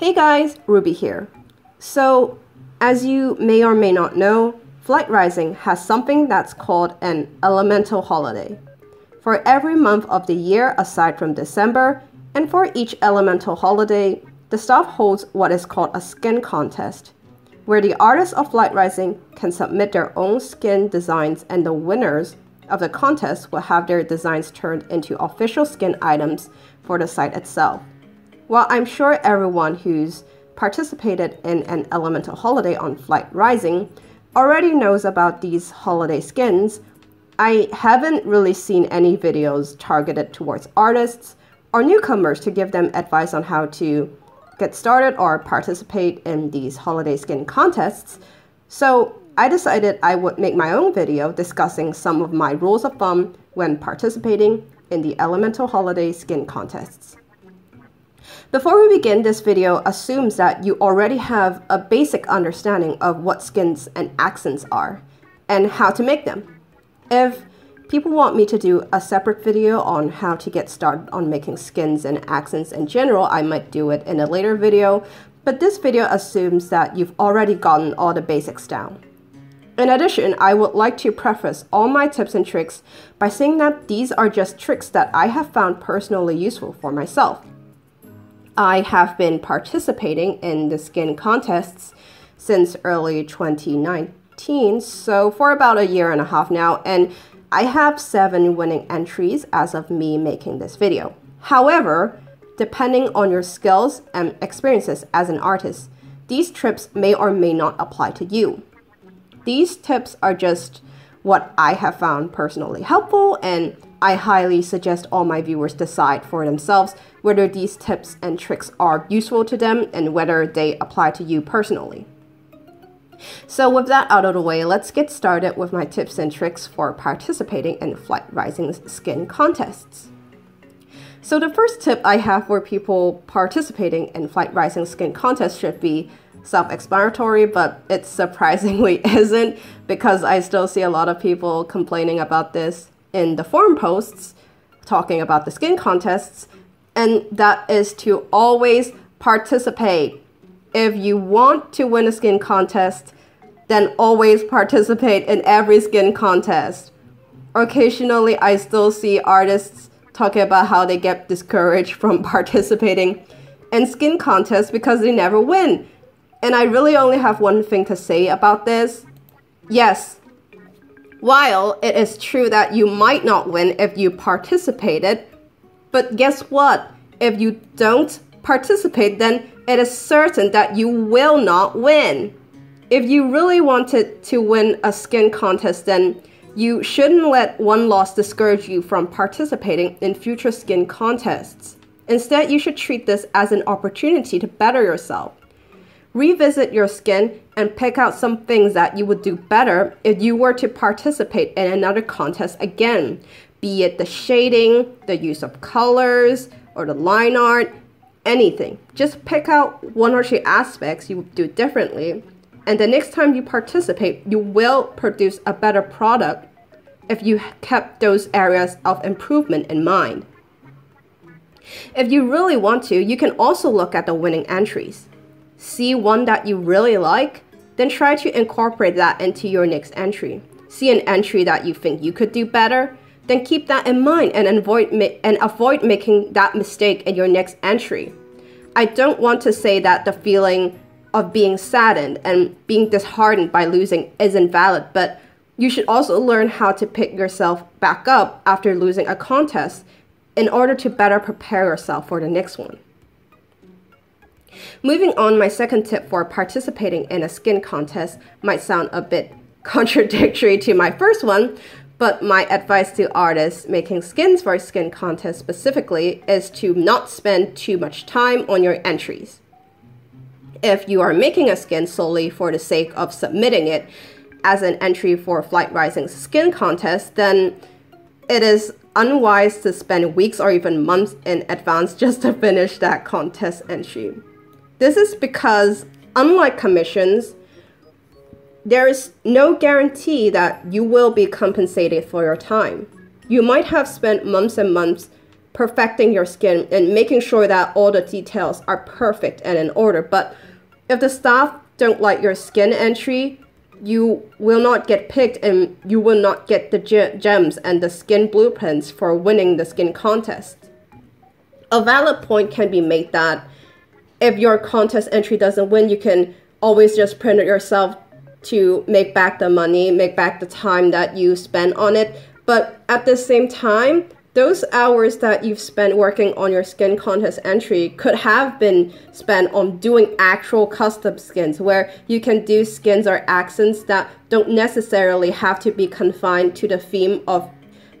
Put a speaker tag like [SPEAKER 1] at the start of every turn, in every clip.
[SPEAKER 1] Hey guys, Rubie here. So, as you may or may not know, Flight Rising has something that's called an elemental holiday. For every month of the year aside from December, and for each elemental holiday, the staff holds what is called a skin contest, where the artists of Flight Rising can submit their own skin designs and the winners of the contest will have their designs turned into official skin items for the site itself. While I'm sure everyone who's participated in an elemental holiday on Flight Rising already knows about these holiday skins, I haven't really seen any videos targeted towards artists or newcomers to give them advice on how to get started or participate in these holiday skin contests. So I decided I would make my own video discussing some of my rules of thumb when participating in the elemental holiday skin contests. Before we begin, this video assumes that you already have a basic understanding of what skins and accents are and how to make them. If people want me to do a separate video on how to get started on making skins and accents in general, I might do it in a later video, but this video assumes that you've already gotten all the basics down. In addition, I would like to preface all my tips and tricks by saying that these are just tricks that I have found personally useful for myself. I have been participating in the skin contests since early 2019, so for about a year and a half now, and I have seven winning entries as of me making this video. However, depending on your skills and experiences as an artist, these tips may or may not apply to you. These tips are just what I have found personally helpful and I highly suggest all my viewers decide for themselves whether these tips and tricks are useful to them and whether they apply to you personally. So with that out of the way, let's get started with my tips and tricks for participating in Flight Rising skin contests. So the first tip I have for people participating in Flight Rising skin contests should be self-explanatory, but it surprisingly isn't because I still see a lot of people complaining about this in the forum posts talking about the skin contests, and that is to always participate. If you want to win a skin contest, then always participate in every skin contest. Occasionally, I still see artists talking about how they get discouraged from participating in skin contests because they never win. And I really only have one thing to say about this. Yes, while it is true that you might not win if you participated, but guess what? If you don't participate, then it is certain that you will not win. If you really wanted to win a skin contest, then you shouldn't let one loss discourage you from participating in future skin contests. Instead, you should treat this as an opportunity to better yourself. Revisit your skin and pick out some things that you would do better if you were to participate in another contest again, be it the shading, the use of colors, or the line art, anything. Just pick out one or two aspects you would do differently, and the next time you participate, you will produce a better product if you kept those areas of improvement in mind. If you really want to, you can also look at the winning entries see one that you really like, then try to incorporate that into your next entry. See an entry that you think you could do better, then keep that in mind and avoid and avoid making that mistake in your next entry. I don't want to say that the feeling of being saddened and being disheartened by losing isn't valid, but you should also learn how to pick yourself back up after losing a contest in order to better prepare yourself for the next one. Moving on, my second tip for participating in a skin contest might sound a bit contradictory to my first one, but my advice to artists making skins for a skin contest specifically is to not spend too much time on your entries. If you are making a skin solely for the sake of submitting it as an entry for Flight Rising's skin contest, then it is unwise to spend weeks or even months in advance just to finish that contest entry. This is because, unlike commissions, there is no guarantee that you will be compensated for your time. You might have spent months and months perfecting your skin and making sure that all the details are perfect and in order. But if the staff don't like your skin entry, you will not get picked and you will not get the gems and the skin blueprints for winning the skin contest. A valid point can be made that if your contest entry doesn't win, you can always just print it yourself to make back the money, make back the time that you spent on it. But at the same time, those hours that you've spent working on your skin contest entry could have been spent on doing actual custom skins where you can do skins or accents that don't necessarily have to be confined to the theme of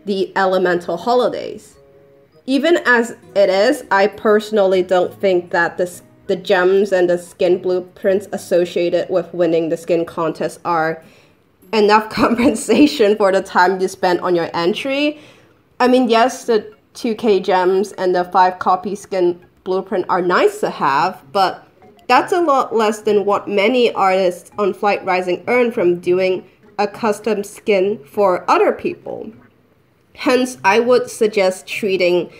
[SPEAKER 1] the elemental holidays. Even as it is, I personally don't think that the, the gems and the skin blueprints associated with winning the skin contest are enough compensation for the time you spent on your entry I mean, yes, the 2K gems and the 5 copy skin blueprint are nice to have, but that's a lot less than what many artists on Flight Rising earn from doing a custom skin for other people. Hence, I would suggest treating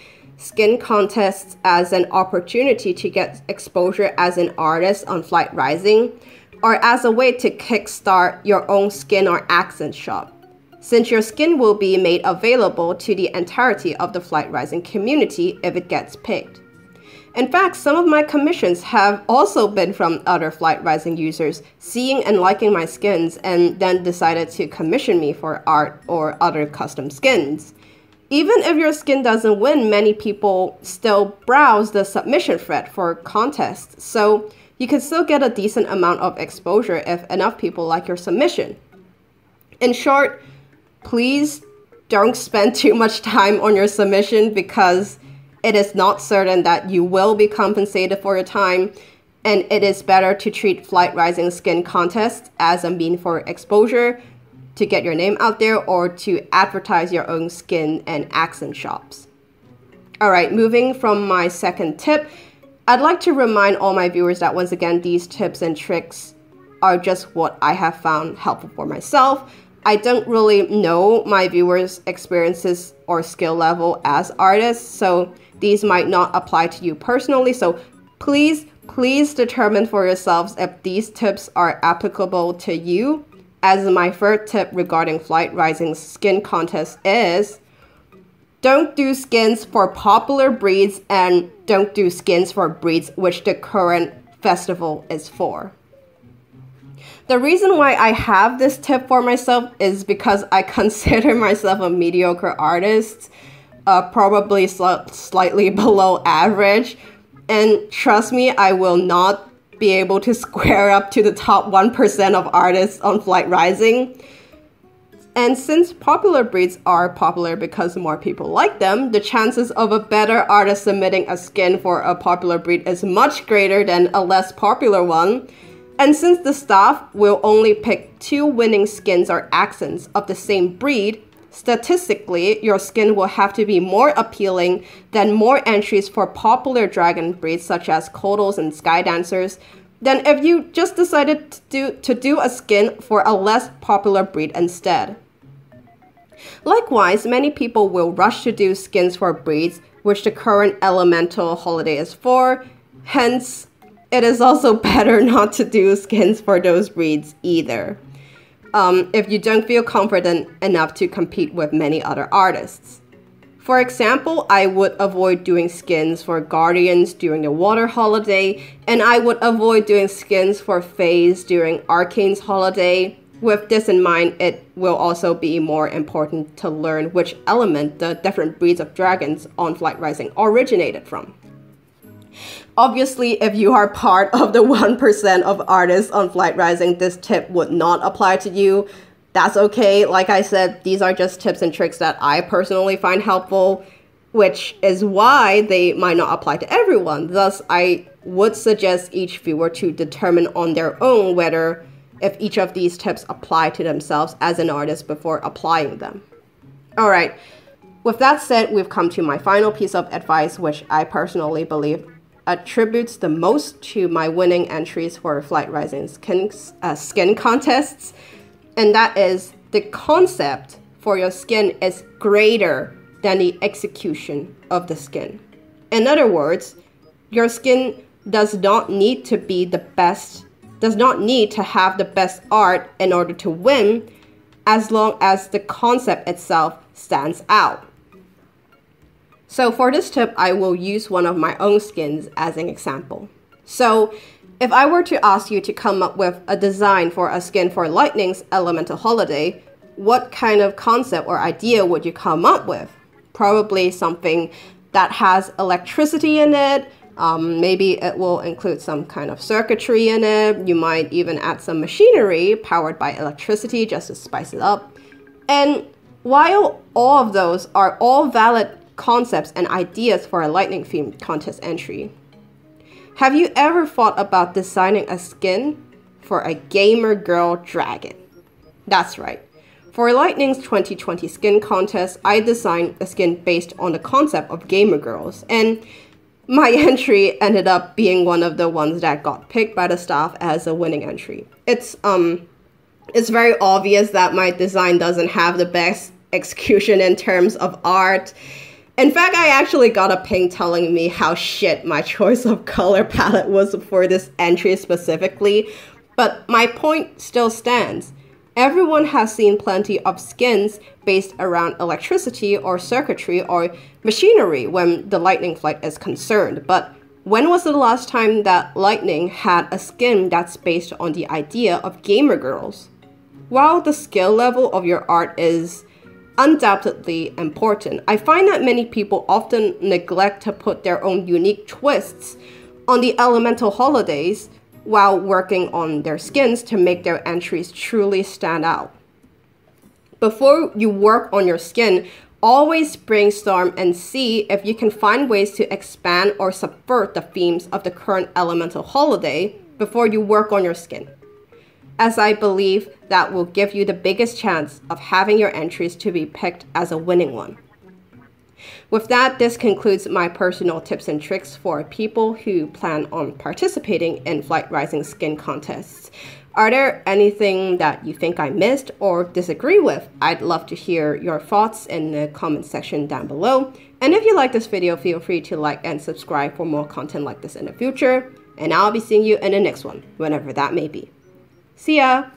[SPEAKER 1] skin contests as an opportunity to get exposure as an artist on Flight Rising, or as a way to kickstart your own skin or accent shop since your skin will be made available to the entirety of the Flight Rising community if it gets picked. In fact, some of my commissions have also been from other Flight Rising users seeing and liking my skins and then decided to commission me for art or other custom skins. Even if your skin doesn't win, many people still browse the submission thread for contests, so you can still get a decent amount of exposure if enough people like your submission. In short, please don't spend too much time on your submission because it is not certain that you will be compensated for your time and it is better to treat flight rising skin contest as a mean for exposure to get your name out there or to advertise your own skin and accent shops. All right, moving from my second tip, I'd like to remind all my viewers that once again, these tips and tricks are just what I have found helpful for myself. I don't really know my viewers' experiences or skill level as artists, so these might not apply to you personally. So please, please determine for yourselves if these tips are applicable to you. As my third tip regarding Flight Rising skin contest is don't do skins for popular breeds and don't do skins for breeds which the current festival is for. The reason why I have this tip for myself is because I consider myself a mediocre artist, uh, probably sl- slightly below average. And trust me, I will not be able to square up to the top 1% of artists on Flight Rising. And since popular breeds are popular because more people like them, the chances of a better artist submitting a skin for a popular breed is much greater than a less popular one. And since the staff will only pick two winning skins or accents of the same breed, statistically, your skin will have to be more appealing than more entries for popular dragon breeds such as Kodos and Sky Dancers than if you just decided to do, to do a skin for a less popular breed instead. Likewise, many people will rush to do skins for breeds which the current elemental holiday is for, hence it is also better not to do skins for those breeds either. Um, if you don't feel confident enough to compete with many other artists. For example, I would avoid doing skins for Guardians during the Water holiday, and I would avoid doing skins for Faes during Arcane's holiday. With this in mind, it will also be more important to learn which element the different breeds of dragons on Flight Rising originated from. Obviously, if you are part of the 1% of artists on Flight Rising, this tip would not apply to you. That's okay. Like I said, these are just tips and tricks that I personally find helpful, which is why they might not apply to everyone. Thus, I would suggest each viewer to determine on their own whether if each of these tips apply to themselves as an artist before applying them. All right. With that said, we've come to my final piece of advice, which I personally believe attributes the most to my winning entries for Flight Rising skin, uh, skin contests, and that is the concept for your skin is greater than the execution of the skin. In other words, your skin does not need to be the best, does not need to have the best art in order to win, as long as the concept itself stands out. So for this tip, I will use one of my own skins as an example. So if I were to ask you to come up with a design for a skin for Lightning's Elemental Holiday, what kind of concept or idea would you come up with? Probably something that has electricity in it. Um, maybe it will include some kind of circuitry in it. You might even add some machinery powered by electricity just to spice it up. And while all of those are all valid concepts and ideas for a lightning theme contest entry. Have you ever thought about designing a skin for a gamer girl dragon? That's right. For Lightning's 2020 skin contest, I designed a skin based on the concept of gamer girls, and my entry ended up being one of the ones that got picked by the staff as a winning entry. It's um it's very obvious that my design doesn't have the best execution in terms of art in fact, I actually got a ping telling me how shit my choice of color palette was for this entry specifically, but my point still stands. Everyone has seen plenty of skins based around electricity or circuitry or machinery when the lightning flight is concerned, but when was the last time that Lightning had a skin that's based on the idea of gamer girls? While the skill level of your art is undoubtedly important. I find that many people often neglect to put their own unique twists on the elemental holidays while working on their skins to make their entries truly stand out. Before you work on your skin, always brainstorm and see if you can find ways to expand or subvert the themes of the current elemental holiday before you work on your skin as I believe that will give you the biggest chance of having your entries to be picked as a winning one. With that, this concludes my personal tips and tricks for people who plan on participating in Flight Rising skin contests. Are there anything that you think I missed or disagree with? I'd love to hear your thoughts in the comment section down below. And if you like this video, feel free to like and subscribe for more content like this in the future. And I'll be seeing you in the next one, whenever that may be. See ya!